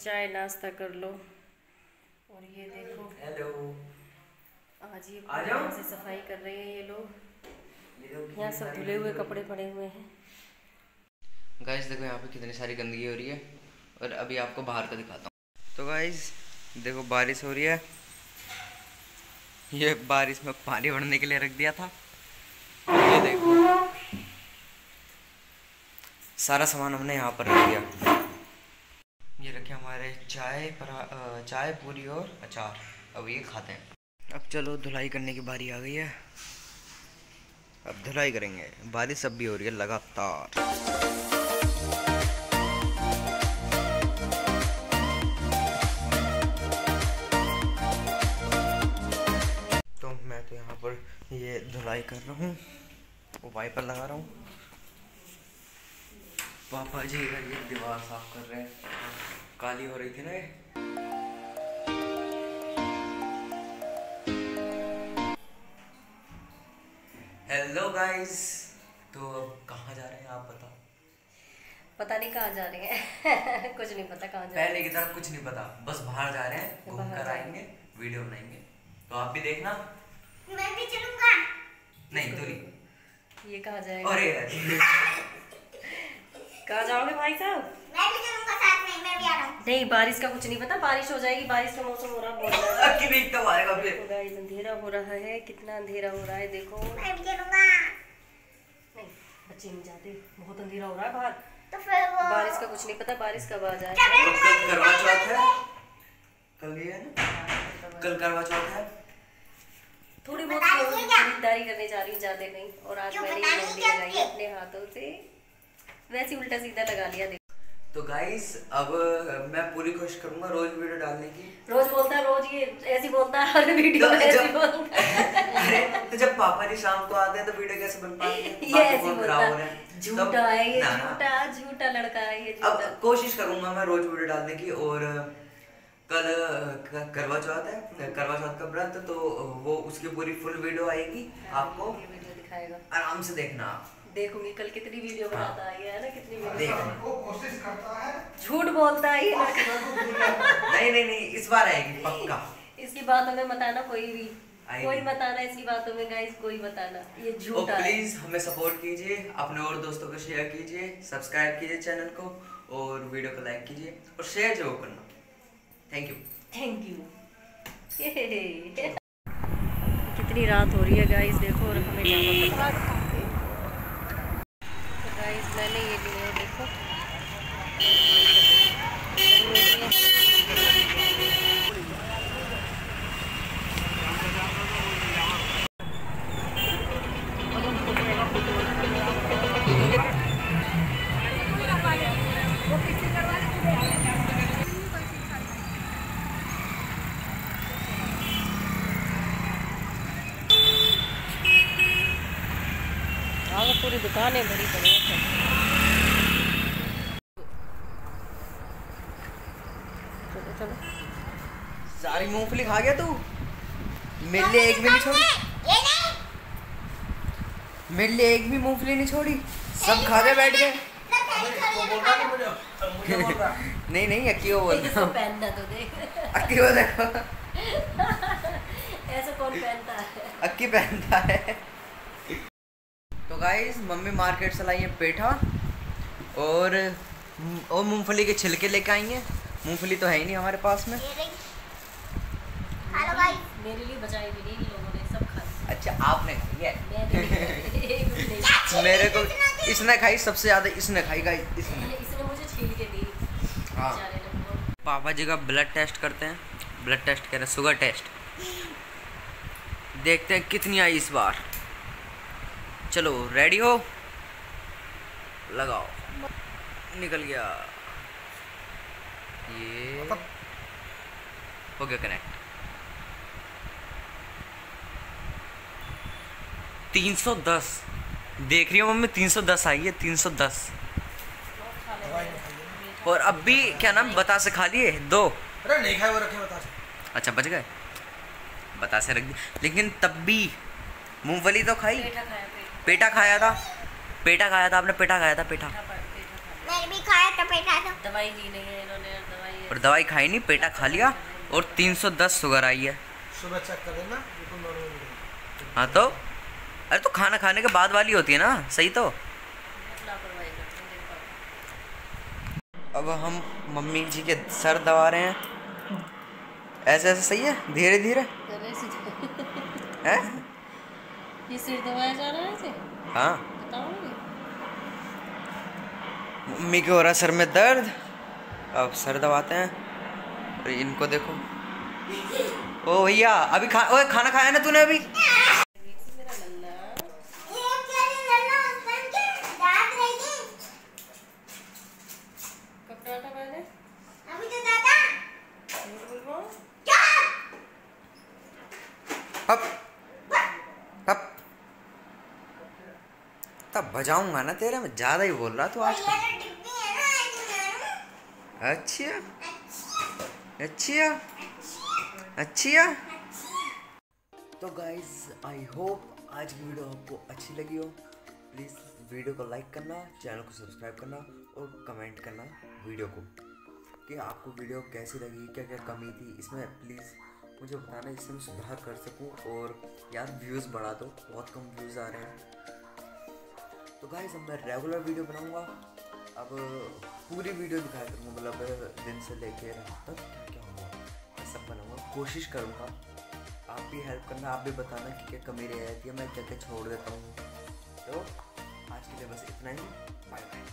चाय नाश्ता कर लो। और ये देखो। हेलो। आज ये से सफ़ाई कर रहे हैं ये लोग। यहाँ सब धुले हुए कपड़े पड़े हुए हैं। गाइस देखो यहाँ पे कितनी सारी गंदगी हो रही है। और अभी आपको बाहर का दिखाता हूँ। तो गाइस देखो बारिश हो रही है। ये बारिश में पानी भरने के लिए रख दिया था। ये देखो। सारा सामान हमने यहाँ पर रख दिया। रखे हमारे चाय परा चाय पूरी और अचार। अब ये खाते हैं। अब चलो, धुलाई करने की बारी आ गई है। अब धुलाई करेंगे। बारिश अब भी हो रही है लगातार। तो मैं तो यहाँ पर ये धुलाई कर रहा हूँ। वाइपर लगा रहा हूँ। पापा जी ये दीवार साफ़ कर रहे हैं। काली हो रही थी ना ये। हेलो गाइस तो अब कहाँ जा रहे हैं आप बताओ? पता नहीं कहाँ जा रहे हैं। कुछ नहीं पता कहाँ जा रहे पहले की तरह कुछ नहीं पता बस बाहर जा रहे हैं घूम कर आएँगे वीडियो बनाएँगे। तो आप भी देखना। मैं भी चलूँगा। नहीं दूरी। हैं। ये कहाँ जाएगा? अरे कहाँ जाओगे भाई साहब? मैं भी चलूँगा। नहीं बारिश का कुछ नहीं पता। बारिश हो जाएगी बारिश का मौसम हो रहा है बहुत ज़्यादा। अक्की भी तब आएगा फिर। अंधेरा हो रहा है। कितना अंधेरा हो रहा है देखो। मैं भी चलूँगा नहीं बच्चे नहीं जाते। बहुत अंधेरा हो रहा है बाहर। तो फिर वो बारिश का कुछ नहीं पता बारिश कब आ जाए। तो कल करवा चौथ है। कल ये है ना? कल करवा चौथ है। थोड़ी बहुत खरीदारी करने जा रही हूँ ज़्यादा नहीं। और आज मैंने मेहंदी लगाई अपने हाथों से। वैसे उल्टा सीधा लगा लिया देख तो गाइस अब मैं पूरी कोशिश करूँगा रोज वीडियो डालने की। रोज बोलता है रोज ये ऐसी बोलता है हर वीडियो तो ऐसी बोलता है। अरे तो जब पापा जी शाम को आते हैं तो वीडियो कैसे बन पाती है? ये ऐसी बोलता हो। है। झूठा है ये। झूठा झूठा लड़का है ये अब कोशिश करूँगा मैं रोज वीडियो डालने की और कल करवा चौथ है करवा चौथ का व्रत तो वो उसकी पूरी फुल वीडियो आएगी आपको। दिखाएगा। आराम से देखना आप। देखूँगी कल कितनी वीडियो बनाता है ये है ना कितनी वीडियो वो कोशिश करता है। झूठ बोलता है नहीं नहीं नहीं इस बार आएगी पक्का। इसकी बातों में बताना कोई भी। कोई। बताना इसकी बातों में गाइस कोई बताना। ये तो झूठा है। प्लीज़ हमें सपोर्ट कीजिए अपने और दोस्तों को शेयर कीजिए सब्सक्राइब कीजिए चैनल को और वीडियो को लाइक कीजिए और शेयर ज़रूर करना। थैंक यू थैंक यू कितनी रात हो रही है गाइस देखो और हमें तो गाइस मैंने ये लिए देखो। पूरी दुकानें भरी पड़ी हैं चलो चलो। सारी मूंगफली खा गया तू? मेरे लिए एक भी नहीं छोड़ी। मेरे लिए एक भी मूंगफली नहीं छोड़ी। सब खा के बैठ गए। नहीं नहीं अक्की को बोल रहा इसको हूँ। पहनना तो देख। अक्की को देखो। ऐसा कौन पहनता है? अक्की पहनता है। तो गाइस मम्मी मार्केट से लाई है पेठा और और मूंगफली के छिलके लेके आई हैं। मूंगफली तो है ही नहीं हमारे पास में। हेलो गाइस मेरे लिए बचाई भी नहीं लोगों ने सब खा अच्छा आपने खाई है। मेरे को इसने खाई सबसे ज़्यादा इसने खाई गाइस इसने। इसने मुझे छील के दी। हाँ। पापा जी का ब्लड टेस्ट करते हैं। ब्लड टेस्ट कह रहे हैं शुगर टेस्ट देखते हैं कितनी आई इस बार। चलो रेडी हो? लगाओ। निकल गया। ये हो गया कनेक्ट तीन सौ दस। देख रही हो मम्मी तीन सौ दस आई है तीन सौ दस। और अब भी क्या नाम बता से खा लिए दो। अरे नहीं खाए वो रखे बता। से अच्छा बच गए। बता से रख दी। लेकिन तब भी मूंगफली तो खाई। पेटा खाया था? पेटा खाया था आपने पेटा खाया था पेटा? भी खाया था पेटा तो। दवाई ली नहीं है इन्होंने दवाई और दवाई खाई नहीं पेटा खा लिया और 310 शुगर आई है। सुबह चेक कर लेना बिल्कुल नॉर्मल मिलेगा हाँ। तो? अरे तो खाना खाने के बाद वाली होती है ना सही तो। अब हम मम्मी जी के सर दबा रहे हैं। ऐसे ऐसे सही है? धीरे धीरे? है? ये सिर दबाया जा रहा है इसे हाँ। मम्मी के हो रहा सर में दर्द। अब सर दबाते हैं। और इनको देखो। ओ भैया अभी खा ओए खाना खाया ना तूने अभी? मेरा नन्ना ये क्या ये लड़ना उसका क्या दांत रही थी कब डांटा मैंने अभी तो दादा झूठ बोल रहा हूँ चुप हप हप तब बजाऊँगा ना तेरा मैं? ज़्यादा ही बोल रहा तू आज अच्छा अच्छा अच्छा तो गाइज़ आई होप आज की वीडियो आपको अच्छी लगी हो। प्लीज़ वीडियो को लाइक करना चैनल को सब्सक्राइब करना और कमेंट करना वीडियो को। कि आपको वीडियो कैसी लगी क्या क्या कमी थी, इसमें प्लीज़ मुझे बताना जिससे मैं सुधार कर सकूँ और यार व्यूज़ बढ़ा दो। बहुत कम व्यूज़ आ रहे हैं। तो गाइस अब मैं रेगुलर वीडियो बनाऊँगा। अब पूरी वीडियो दिखाया करूँगा मतलब दिन से लेके रात तक क्या क्या होगा मैं सब बनाऊँगा। कोशिश करूँगा। आप भी हेल्प करना, आप भी बताना कि क्या कमी रह जाती है, मैं क्या क्या छोड़ देता हूँ। तो आज के लिए बस इतना ही। Bye bye